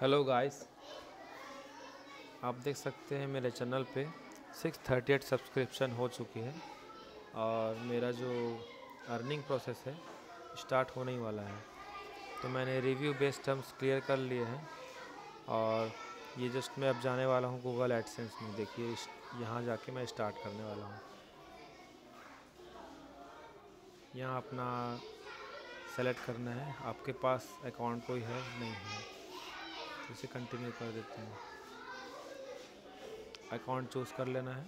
Hello guys आप देख सकते हैं मेरे चैनल पे सिक्स थर्टी एट सब्सक्रिप्शन हो चुकी है और मेरा जो अर्निंग प्रोसेस है स्टार्ट होने ही वाला है। तो मैंने रिव्यू बेस्ड टर्म्स क्लियर कर लिए हैं और ये जस्ट मैं अब जाने वाला हूँ गूगल एडसेंस में। देखिए यहाँ जाके मैं स्टार्ट करने वाला हूँ। यहाँ अपना सेलेक्ट करना है। आपके पास अकाउंट कोई है? नहीं है। इसे कंटिन्यू कर देते हैं। अकाउंट चूज़ कर लेना है।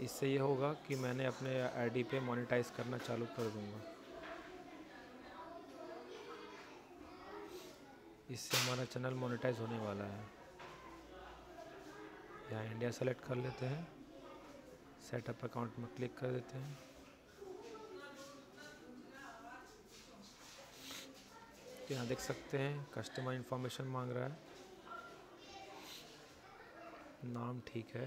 इससे ये होगा कि मैंने अपने आईडी पे मोनेटाइज करना चालू कर दूँगा। इससे हमारा चैनल मोनेटाइज होने वाला है। यहाँ इंडिया सेलेक्ट कर लेते हैं। सेटअप अकाउंट में क्लिक कर देते हैं। यहाँ देख सकते हैं कस्टमर इन्फॉर्मेशन मांग रहा है। नाम ठीक है।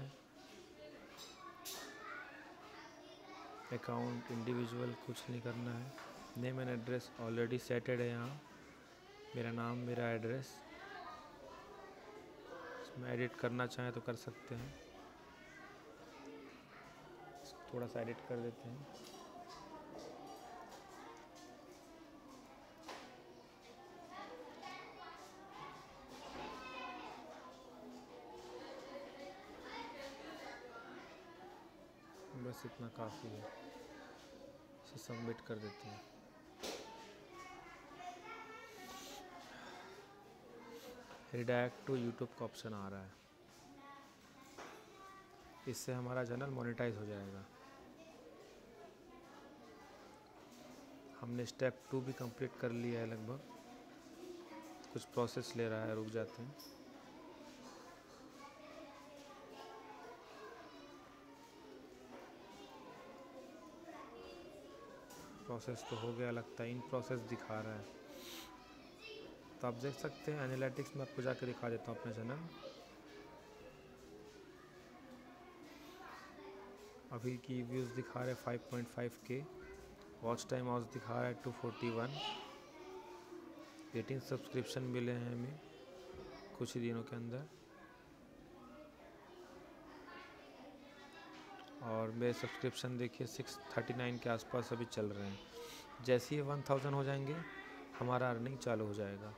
अकाउंट इंडिविजुअल कुछ नहीं करना है। Name and address already setted है यहाँ। मेरा नाम, मेरा एड्रेस इसमें एडिट करना चाहें तो कर सकते हैं। थोड़ा सा एडिट कर देते हैं। बस इतना काफ़ी है। इसे सबमिट कर देते हैं। रिडायरेक्ट टू यूट्यूब का ऑप्शन आ रहा है। इससे हमारा चैनल मोनेटाइज हो जाएगा। हमने स्टेप टू भी कंप्लीट कर लिया है लगभग। कुछ प्रोसेस ले रहा है, रुक जाते हैं। प्रोसेस तो हो गया, लगता है इन प्रोसेस दिखा रहा है। तो आप देख सकते हैं एनालिटिक्स में आपको जाकर दिखा देता हूँ अपना चैनल अभी की व्यूज़ दिखा रहे हैं 5.5 के वॉच टाइम आवर्स दिखा रहा है 241 18 सब्सक्रिप्शन मिले हैं हमें कुछ दिनों के अंदर। और मेरे सब्सक्रिप्शन देखिए 639 के आसपास अभी चल रहे हैं। जैसे ही 1000 हो जाएँगे, हमारा अर्निंग चालू हो जाएगा।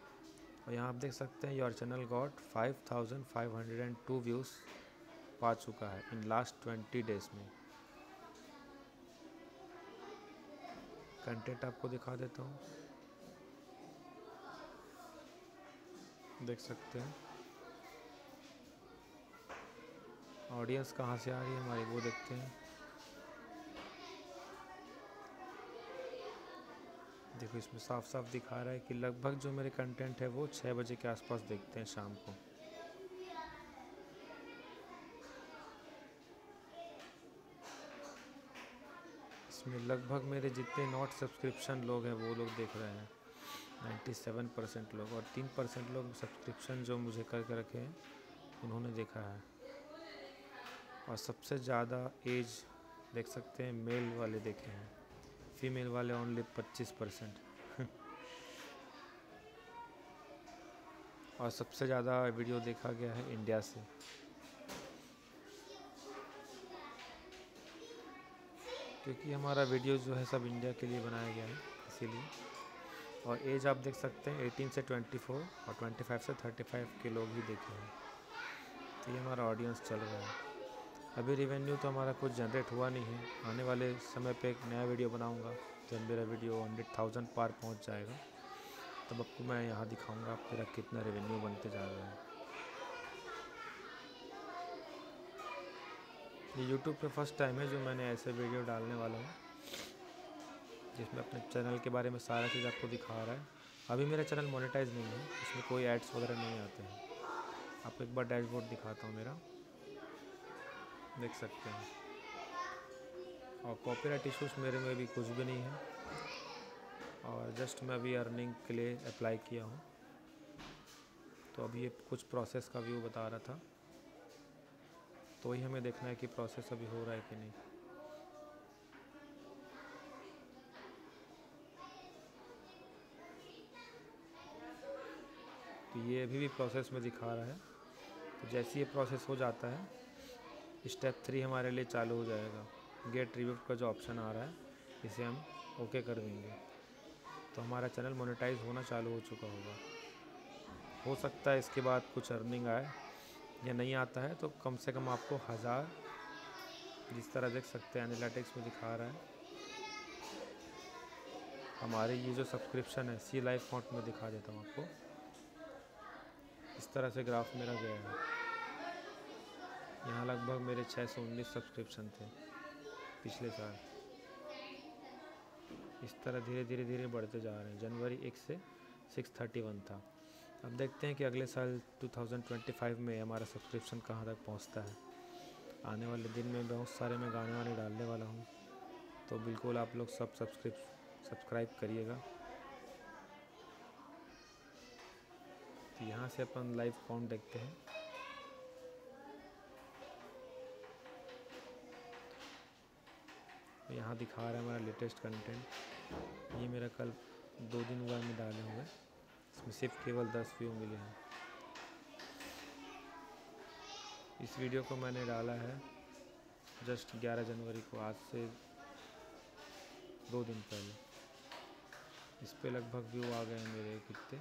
और यहाँ आप देख सकते हैं योर चैनल गॉट 5502 व्यूज़ पा चुका है इन लास्ट 20 डेज़ में। कंटेंट आपको दिखा देता हूँ। देख सकते हैं। ऑडियंस कहाँ से आ रही है हमारी वो देखते हैं। देखो इसमें साफ़ साफ़ दिखा रहा है कि लगभग जो मेरे कंटेंट है वो छः बजे के आसपास देखते हैं शाम को। इसमें लगभग मेरे जितने नॉट सब्सक्रिप्शन लोग हैं वो लोग देख रहे हैं। 97 परसेंट लोग और तीन परसेंट लोग सब्सक्रिप्शन जो मुझे करके रखे हैं, उन्होंने देखा है। और सबसे ज़्यादा एज देख सकते हैं, मेल वाले देखे हैं। फीमेल वाले ओनली 25 परसेंट। और सबसे ज़्यादा वीडियो देखा गया है इंडिया से। क्योंकि हमारा वीडियो जो है सब इंडिया के लिए बनाया गया है, इसीलिए। और एज आप देख सकते हैं 18 से 24 और 25 से 35 के लोग ही देखे हैं। तो ये हमारा ऑडियंस चल रहा है। अभी रिवेन्यू तो हमारा कुछ जनरेट हुआ नहीं है। आने वाले समय पे एक नया वीडियो बनाऊँगा जब मेरा वीडियो हंड्रेड थाउज़ेंड पार पहुँच जाएगा। तब आपको मैं यहाँ दिखाऊँगा मेरा कितना रेवेन्यू बनते जा रहा है। ये यूट्यूब पे फ़र्स्ट टाइम है जो मैंने ऐसे वीडियो डालने वाला हूँ, जिसमें अपने चैनल के बारे में सारा चीज़ आपको दिखा रहा है। अभी मेरा चैनल मोनेटाइज नहीं है, इसमें कोई एड्स वगैरह नहीं आते हैं। आपको एक बार डैशबोर्ड दिखाता हूँ मेरा। देख सकते हैं। और कॉपीराइट इशूज़ मेरे में भी कुछ भी नहीं है। और जस्ट मैं अभी अर्निंग के लिए अप्लाई किया हूँ। तो अभी ये कुछ प्रोसेस का व्यू बता रहा था। तो ही हमें देखना है कि प्रोसेस अभी हो रहा है कि नहीं। तो ये अभी भी प्रोसेस में दिखा रहा है। तो जैसे ये प्रोसेस हो जाता है स्टेप थ्री हमारे लिए चालू हो जाएगा। गेट रिव्यू का जो ऑप्शन आ रहा है, इसे हम ओके कर देंगे। तो हमारा चैनल मोनेटाइज होना चालू हो चुका होगा। हो सकता है इसके बाद कुछ अर्निंग आए या नहीं आता है तो कम से कम आपको हज़ार जिस तरह देख सकते हैं एनालिटिक्स में दिखा रहा है। हमारे ये जो सब्सक्रिप्शन है सी लाइफ फॉन्ट में दिखा देता हूँ आपको। इस तरह से ग्राफ मेरा गया है। यहाँ लगभग मेरे छः सौ उन्नीस सब्सक्रिप्शन थे पिछले साल। इस तरह धीरे धीरे धीरे बढ़ते जा रहे हैं। जनवरी एक से सिक्स थर्टी वन था। अब देखते हैं कि अगले साल 2025 में हमारा सब्सक्रिप्शन कहाँ तक पहुँचता है। आने वाले दिन में बहुत सारे मैं गाने वाने डालने वाला हूँ। तो बिल्कुल आप लोग सब सब्सक्रिप सब्सक्राइब करिएगा। तो यहाँ से अपन लाइव काउंट देखते हैं। यहाँ दिखा रहा है हमारा लेटेस्ट कंटेंट ये मेरा कल दो दिन हुआ में डाले हुए। इसमें सिर्फ़ केवल दस व्यू मिले हैं। इस वीडियो को मैंने डाला है जस्ट 11 जनवरी को, आज से दो दिन पहले। इस पर लगभग व्यू आ गए हैं मेरे कितने?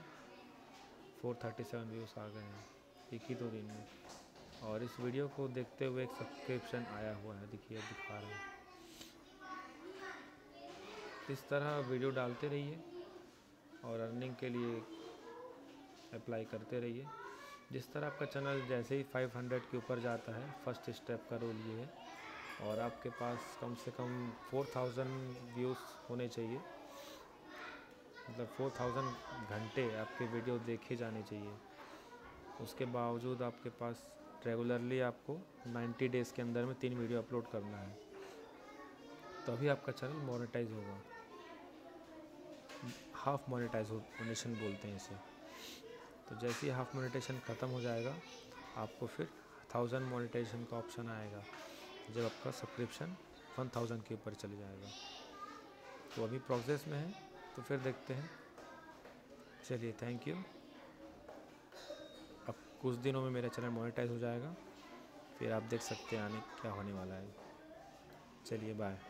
437 व्यूज़ आ गए हैं, एक ही दो दिन में। और इस वीडियो को देखते हुए एक सब्सक्रिप्शन आया हुआ है, देखिए, दिखा रहा है। इस तरह वीडियो डालते रहिए और अर्निंग के लिए अप्लाई करते रहिए। जिस तरह आपका चैनल जैसे ही 500 के ऊपर जाता है फ़र्स्ट स्टेप का रोल ये है और आपके पास कम से कम 4000 व्यूज़ होने चाहिए। मतलब 4000 घंटे आपके वीडियो देखे जाने चाहिए। उसके बावजूद आपके पास रेगुलरली आपको 90 डेज़ के अंदर में तीन वीडियो अपलोड करना है। तभी आपका चैनल मोनेटाइज होगा। हाफ़ मोनेटाइज मोनेशन बोलते हैं इसे। तो जैसे ही हाफ़ मोनेटेशन ख़त्म हो जाएगा, आपको फिर थाउज़ेंड मोनेटाइजेशन का ऑप्शन आएगा, जब आपका सब्सक्रिप्शन वन थाउज़ेंड के ऊपर चले जाएगा। तो अभी प्रोसेस में है तो फिर देखते हैं। चलिए थैंक यू अब कुछ दिनों में मेरा चैनल मोनेटाइज हो जाएगा, फिर आप देख सकते हैं आने क्या होने वाला है। चलिए बाय